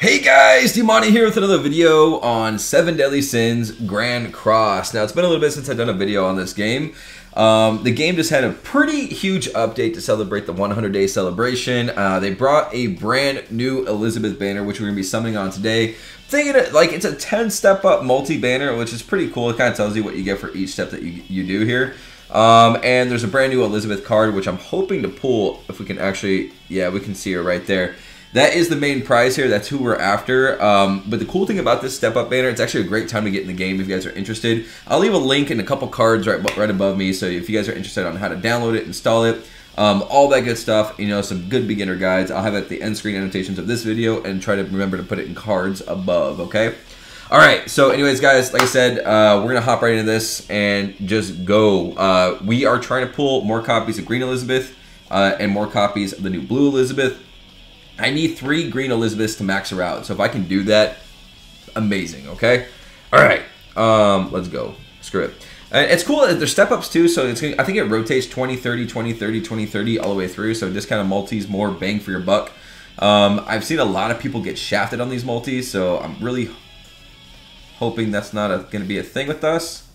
Hey guys, Dmonty here with another video on 7 Deadly Sins Grand Cross. Now, it's been a little bit since I've done a video on this game. Um, the game just had a pretty huge update to celebrate the 100 day celebration. Uh, they brought a brand new Elizabeth banner, which we're going to be summoning on today. Thinking it, like it's a 10 step up multi banner, which is pretty cool. It kind of tells you what you get for each step that you, you do here. Um, and there's a brand new Elizabeth card, which I'm hoping to pull if we can actually, yeah, we can see her right there that is the main prize here. That's who we're after. Um, but the cool thing about this step up banner, it's actually a great time to get in the game if you guys are interested. I'll leave a link and a couple cards right right above me. So if you guys are interested on how to download it, install it, um, all that good stuff, you know, some good beginner guides. I'll have at the end screen annotations of this video and try to remember to put it in cards above. Okay. All right, so anyways, guys, like I said, uh, we're gonna hop right into this and just go. Uh, we are trying to pull more copies of Green Elizabeth uh, and more copies of the new Blue Elizabeth. I need three green Elizabeths to max her out. So if I can do that, amazing, okay? All right, um, let's go. Screw it. And it's cool. There's step ups too, so it's I think it rotates 20, 30, 20, 30, 20, 30 all the way through. So just kind of multis more bang for your buck. Um, I've seen a lot of people get shafted on these multis, so I'm really hoping that's not going to be a thing with us.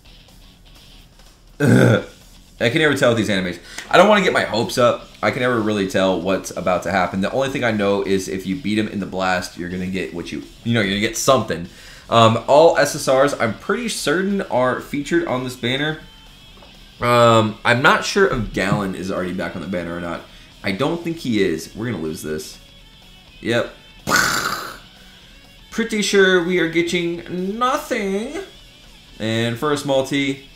I can never tell with these animes. I don't want to get my hopes up. I can never really tell what's about to happen. The only thing I know is if you beat him in the blast, you're gonna get what you you know you're gonna get something. Um, all SSRs, I'm pretty certain, are featured on this banner. Um, I'm not sure if Galan is already back on the banner or not. I don't think he is. We're gonna lose this. Yep. Pretty sure we are getting nothing. And first multi,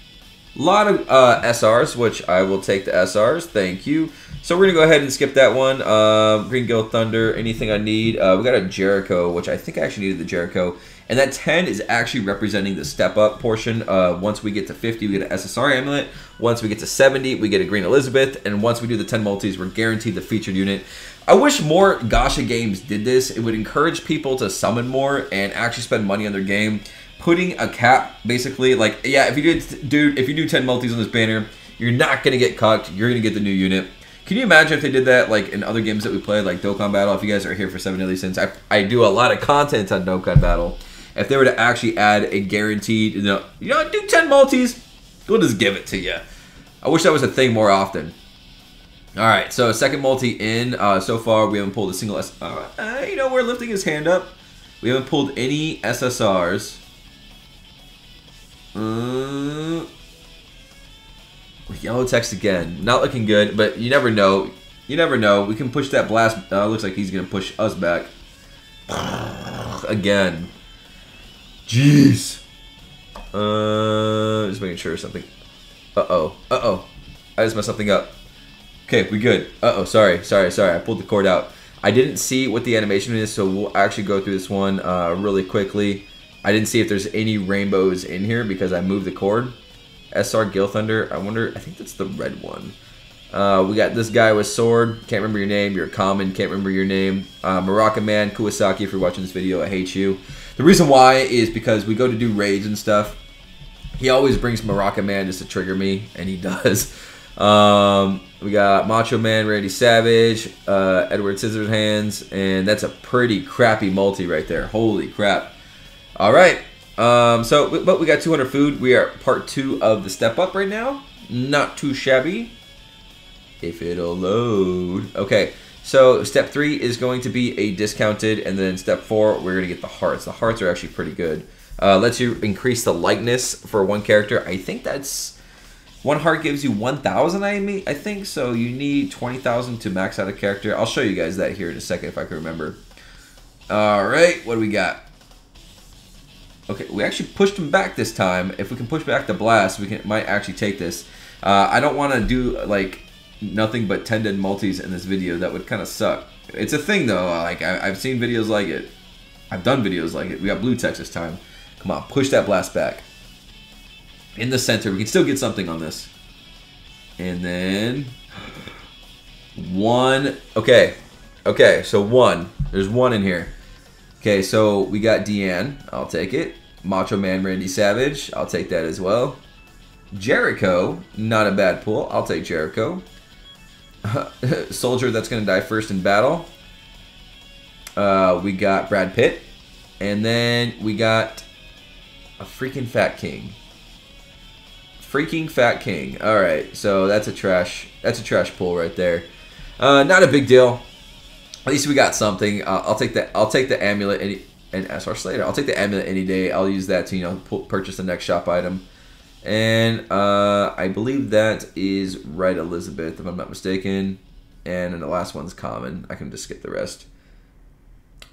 a lot of uh, SRs, which I will take the SRs. Thank you. So we're going to go ahead and skip that one. Uh, Green Gilthunder, anything I need. Uh, we got a Jericho, which I think I actually needed the Jericho. And that 10 is actually representing the step up portion. Uh, once we get to 50, we get an SSR amulet. Once we get to 70, we get a Green Elizabeth. And once we do the 10 multis, we're guaranteed the featured unit. I wish more Gacha games did this. It would encourage people to summon more and actually spend money on their game putting a cap basically like yeah if you did dude if you do 10 multis on this banner you're not gonna get cucked you're gonna get the new unit. Can you imagine if they did that like in other games that we played, like dokkan battle? If you guys are here for 7 deadly sins I, I do a lot of content on dokkan battle. If they were to actually add a guaranteed you know you know do 10 multis we'll just give it to you i wish that was a thing more often. All right so second multi in uh, so far we haven't pulled a single S uh, you know we're lifting his hand up. We haven't pulled any ssrs uh, yellow text again. Not looking good, but you never know. You never know. We can push that blast. Uh, looks like he's going to push us back. again. Jeez. Uh, just making sure something. Uh-oh. Uh-oh. I just messed something up. Okay, we good. Uh-oh, sorry, sorry, sorry. I pulled the cord out. I didn't see what the animation is, so we'll actually go through this one uh, really quickly. I didn't see if there's any rainbows in here because I moved the cord. SR Gilthunder. I wonder. I think that's the red one. Uh, we got this guy with sword. Can't remember your name. You're common. Can't remember your name. Uh, Man Kuwasaki. If you're watching this video, I hate you. The reason why is because we go to do raids and stuff. He always brings Maraka Man just to trigger me, and he does. Um, we got Macho Man, Randy Savage, uh, Edward Scissorhands, and that's a pretty crappy multi right there. Holy crap. All right. Um, so, but we got 200 food. We are part two of the step up right now. Not too shabby. If it'll load. Okay. So step three is going to be a discounted, and then step four, we're gonna get the hearts. The hearts are actually pretty good. Uh, lets you increase the likeness for one character. I think that's one heart gives you 1,000. I mean, I think so. You need 20,000 to max out a character. I'll show you guys that here in a second if I can remember. All right, what do we got? Okay, we actually pushed him back this time. If we can push back the blast, we can might actually take this. Uh, I don't want to do like nothing but 10 dead multis in this video. That would kind of suck. It's a thing though. Like I, have seen videos like it. I've done videos like it. We got blue text this time. Come on, push that blast back. In the center, we can still get something on this. And then one. Okay, okay. So one. There's one in here. Okay, so we got Diane. I'll take it. Macho Man Randy Savage. I'll take that as well. Jericho. Not a bad pull. I'll take Jericho. Soldier that's going to die first in battle. Uh, we got Brad Pitt. And then we got a freaking Fat King. Freaking Fat King. All right, so that's a trash. That's a trash pull right there. Uh, not a big deal. At least we got something. Uh, I'll take the I'll take the amulet any and SR Slader. I'll take the amulet any day. I'll use that to you know pull, purchase the next shop item. And uh, I believe that is right, Elizabeth, if I'm not mistaken. And then the last one's common. I can just skip the rest.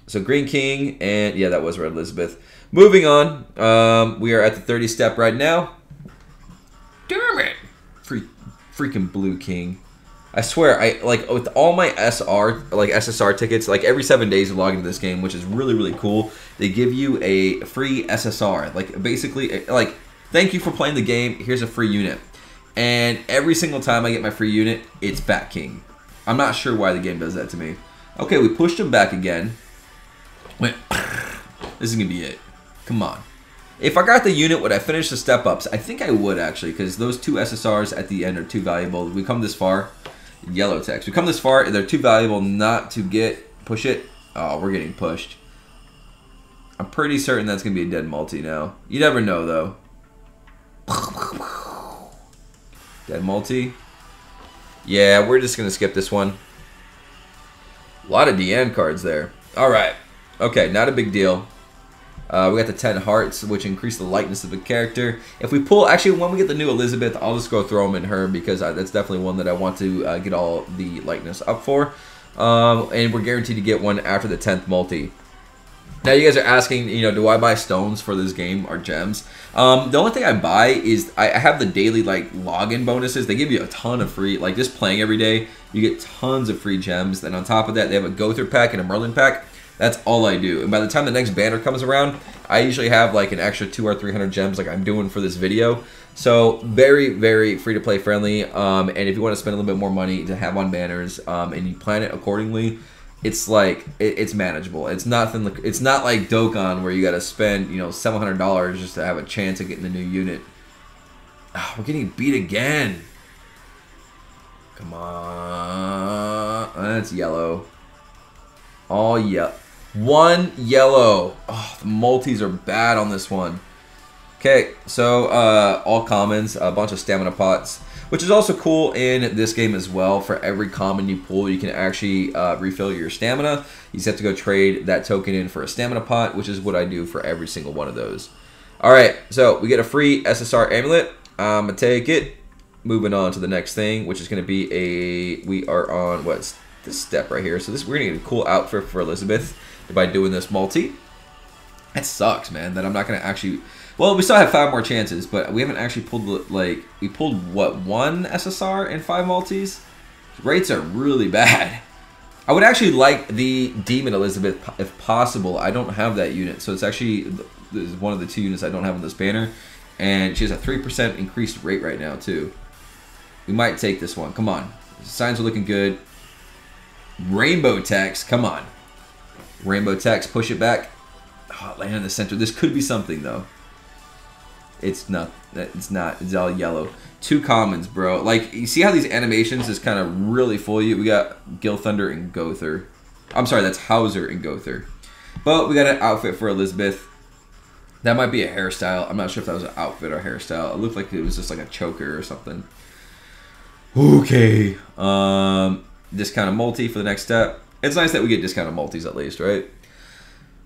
So Green King, and yeah, that was Red Elizabeth. Moving on, um, we are at the 30 step right now. Damn it! Free, freaking Blue King. I swear, I like with all my SR like SSR tickets, like every seven days you log into this game, which is really really cool. They give you a free SSR, like basically eh, like thank you for playing the game. Here's a free unit, and every single time I get my free unit, it's Bat King. I'm not sure why the game does that to me. Okay, we pushed him back again. Went. This is gonna be it. Come on. If I got the unit, would I finish the step ups? I think I would actually, because those two SSRs at the end are too valuable. We come this far. Yellow text. We come this far, they're too valuable not to get push it. Oh, we're getting pushed. I'm pretty certain that's gonna be a dead multi now. You never know though. Dead multi. Yeah, we're just gonna skip this one. A lot of Diane cards there. All right. Okay, not a big deal. Uh, we got the 10 hearts, which increase the lightness of the character. If we pull, actually, when we get the new Elizabeth, I'll just go throw them in her because I, that's definitely one that I want to uh, get all the lightness up for. Um, and we're guaranteed to get one after the 10th multi. Now you guys are asking, you know, do I buy stones for this game or gems? Um, the only thing I buy is I, have the daily like login bonuses. They give you a ton of free, like just playing every day, you get tons of free gems. Then on top of that, they have a Gowther pack and a Merlin pack. That's all I do. And by the time the next banner comes around, I usually have like an extra two or three hundred gems like I'm doing for this video. So very, very free to play friendly. Um, and if you want to spend a little bit more money to have on banners um, and you plan it accordingly, it's like it, it's manageable. It's nothing. It's not like Dokkan where you got to spend you know seven hundred dollars just to have a chance of getting the new unit. Oh, we're getting beat again. Come on, that's yellow. All yellow. One yellow. Oh, the multis are bad on this one. Okay, so uh, all commons, a bunch of stamina pots, which is also cool in this game as well. For every common you pull, you can actually uh, refill your stamina. You just have to go trade that token in for a stamina pot, which is what I do for every single one of those. All right, so we get a free SSR amulet. I'm gonna take it. Moving on to the next thing, which is gonna be a. We are on what's this step right here. So this we're gonna get a cool outfit for Elizabeth by doing this multi. That sucks, man. That I'm not gonna actually. Well, we still have five more chances, but we haven't actually pulled like we pulled what one SSR in five multis. Rates are really bad. I would actually like the Demon Elizabeth if possible. I don't have that unit, so it's actually one of the two units I don't have on this banner, and she has a three percent increased rate right now too. We might take this one. Come on, signs are looking good. Rainbow text, come on. Rainbow text, push it back. Oh, land in the center. This could be something though. It's not. It's not. It's all yellow. Two commons, bro. Like you see how these animations just kind of really fool you. We got Gilthunder and Gowther. I'm sorry, that's Howzer and Gowther. But we got an outfit for Elizabeth. That might be a hairstyle. I'm not sure if that was an outfit or hairstyle. It looked like it was just like a choker or something. Okay. Um, discounted multi for the next step. It's nice that we get discounted multis at least, right?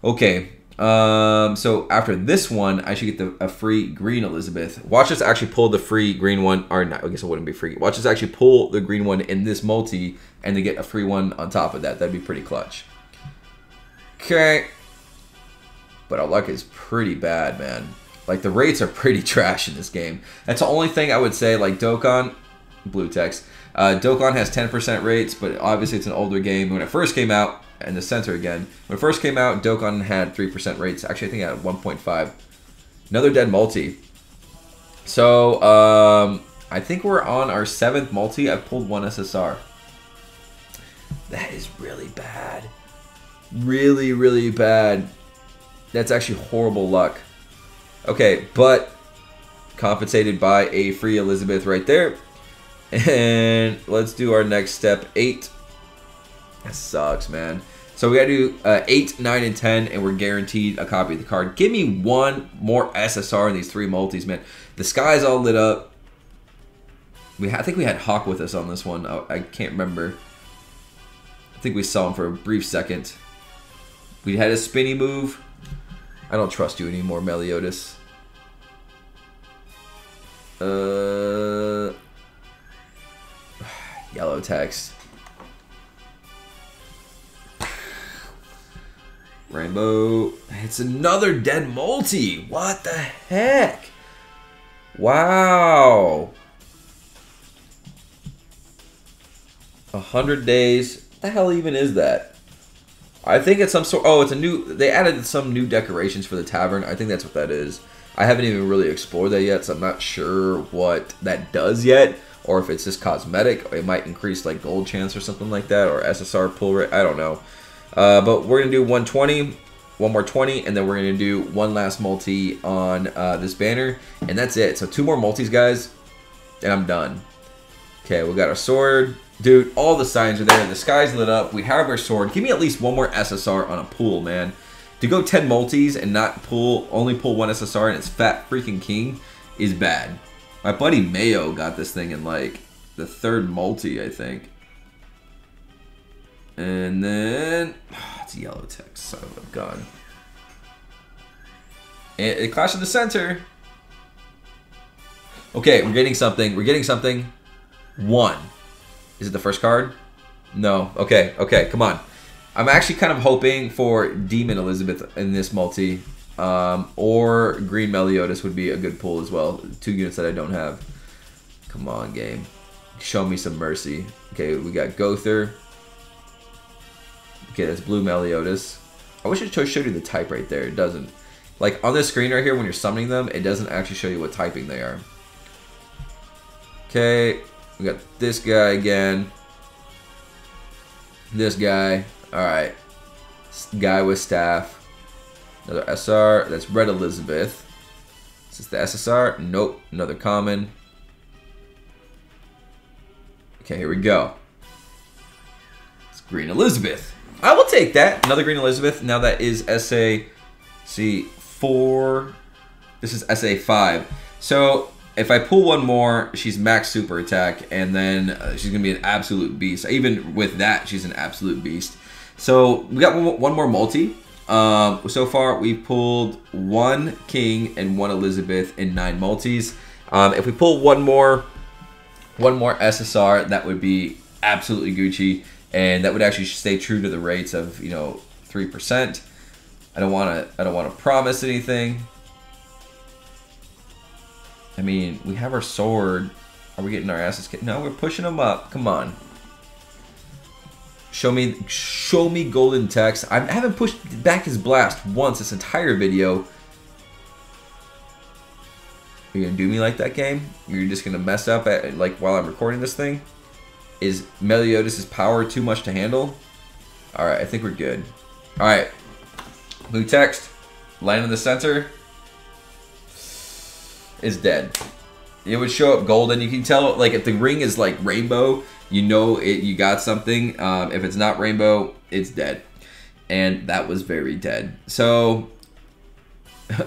Okay. Um, so after this one, I should get the, a free green Elizabeth. Watch us actually pull the free green one, or not, I guess it wouldn't be free. Watch us actually pull the green one in this multi and to get a free one on top of that. That'd be pretty clutch. Okay. But our luck is pretty bad, man. Like, the rates are pretty trash in this game. That's the only thing I would say, like, Dokkan, blue text, uh, Dokkan has 10% rates, but obviously it's an older game. When it first came out, and the center again, when it first came out, Dokkan had 3% rates. Actually, I think had 1.5. Another dead multi. So, um, I think we're on our seventh multi. I pulled one SSR. That is really bad. Really, really bad. That's actually horrible luck. Okay, but compensated by a free Elizabeth right there. And let's do our next step, eight. That sucks, man. So we gotta do uh, 8, 9, and 10, and we're guaranteed a copy of the card. Give me one more SSR in these three multis, man. The sky's all lit up. We I think we had Hawk with us on this one. I, I can't remember. I think we saw him for a brief second. We had a spinny move. I don't trust you anymore, Meliodas. Uh, yellow text. Rainbow. It's another dead multi. What the heck? Wow. A hundred days. What the hell even is that? I think it's some sort. Oh, it's a new. They added some new decorations for the tavern. I think that's what that is. I haven't even really explored that yet, so I'm not sure what that does yet, or if it's just cosmetic. It might increase like gold chance or something like that, or SSR pull rate. I don't know. Uh, but we're gonna do 120, one more 20, and then we're gonna do one last multi on uh, this banner, and that's it. So two more multis, guys, and I'm done. Okay, we got our sword. Dude, all the signs are there. The sky's lit up. We have our sword. Give me at least one more SSR on a pool, man. To go 10 multis and not pull, only pull one SSR and it's Fat Freaking King is bad. My buddy Mayo got this thing in like the third multi, I think. And then, oh, it's yellow text, son of a gun. And it clashed in the center. Okay, we're getting something. We're getting something. One. Is it the first card? No. Okay, okay, come on. I'm actually kind of hoping for Demon Elizabeth in this multi. Um, or Green Meliodas would be a good pull as well. Two units that I don't have. Come on, game. Show me some mercy. Okay, we got Gowther. Okay, that's Blue Meliodas. I wish it showed you the type right there. It doesn't. Like, on this screen right here, when you're summoning them, it doesn't actually show you what typing they are. Okay, we got this guy again. This guy. Alright. Guy with staff. Another SR. That's Red Elizabeth. Is this the SSR? Nope. Another common. Okay, here we go. It's Green Elizabeth. I will take that. Another Green Elizabeth. Now that is SA. See, 4. This is SA 5. So if I pull one more, she's max super attack, and then uh, she's gonna be an absolute beast. Even with that, she's an absolute beast. So we got one more multi. Um, so far, we've pulled one king and one Elizabeth in nine multis. Um, if we pull one more, one more SSR, that would be absolutely Gucci, and that would actually stay true to the rates of you know three percent. I don't want to. I don't want to promise anything. I mean, we have our sword. Are we getting our asses kicked? No, we're pushing them up. Come on. Show me, show me golden text. I haven't pushed back his blast once this entire video. You're gonna do me like that game? You're just gonna mess up at like while I'm recording this thing? Is Meliodas' power too much to handle? Alright, I think we're good. Alright. Blue text. Land in the center is dead. It would show up golden. You can tell, like, if the ring is, like, rainbow, you know it. you got something. Um, if it's not rainbow, it's dead. And that was very dead. So...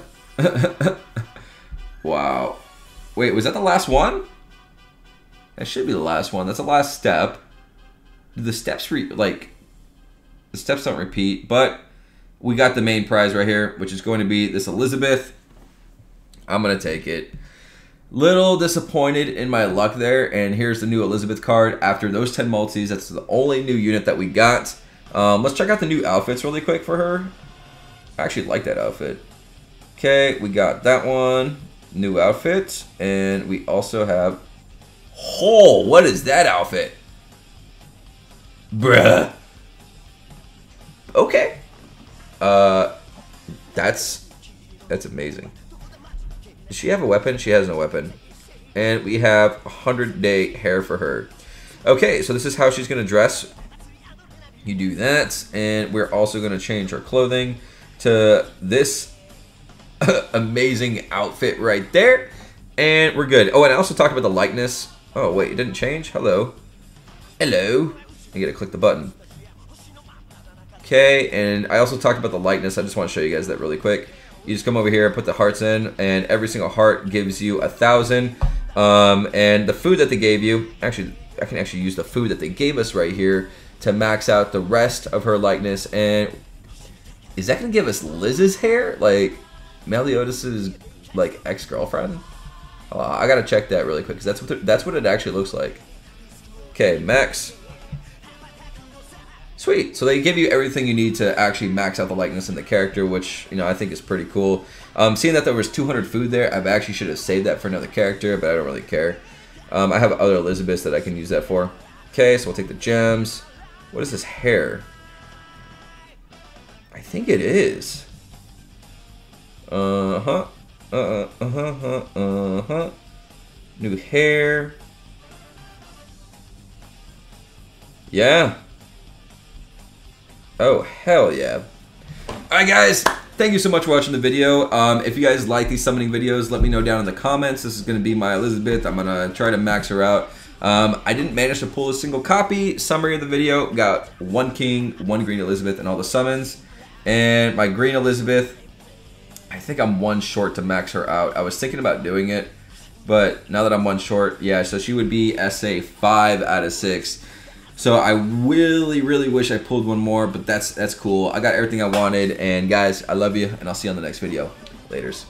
wow. Wait, was that the last one? That should be the last one. That's the last step. The steps, re like, the steps don't repeat, but we got the main prize right here, which is going to be this Elizabeth I'm to take it. Little disappointed in my luck there, and here's the new Elizabeth card. After those 10 multis, that's the only new unit that we got. Um, let's check out the new outfits really quick for her. I actually like that outfit. Okay, we got that one. New outfit. And we also have... Oh, what is that outfit? Bruh. Okay. Uh, that's... That's amazing. Does she have a weapon? She has no weapon. And we have 100 day hair for her. Okay, so this is how she's going to dress. You do that. And we're also going to change her clothing to this amazing outfit right there. And we're good. Oh, and I also talked about the likeness. Oh, wait, it didn't change? Hello. Hello. I gotta click the button. Okay, and I also talked about the likeness. I just want to show you guys that really quick. You just come over here, put the hearts in, and every single heart gives you a thousand. Um, and the food that they gave you, actually, I can actually use the food that they gave us right here to max out the rest of her likeness. And is that gonna give us Liz's hair? Like Meliodas' like ex-girlfriend? Uh, I gotta check that really quick because that's what that's what it actually looks like. Okay, max. Sweet. So they give you everything you need to actually max out the likeness in the character, which you know I think is pretty cool. Um, seeing that there was 200 food there, I actually should have saved that for another character, but I don't really care. Um, I have other Elizabeths that I can use that for. Okay, so we'll take the gems. What is this hair? I think it is. Uh huh. Uh uh huh uh uh huh. New hair. Yeah. Oh, hell yeah. Alright guys, thank you so much for watching the video. Um, if you guys like these summoning videos, let me know down in the comments. This is going to be my Elizabeth. I'm going to try to max her out. Um, I didn't manage to pull a single copy. Summary of the video, got one king, one green Elizabeth, and all the summons. And my green Elizabeth, I think I'm one short to max her out. I was thinking about doing it, but now that I'm one short, yeah, so she would be SA 5 out of 6. So I really, really wish I pulled one more, but that's that's cool. I got everything I wanted, and guys, I love you, and I'll see you on the next video. Laters.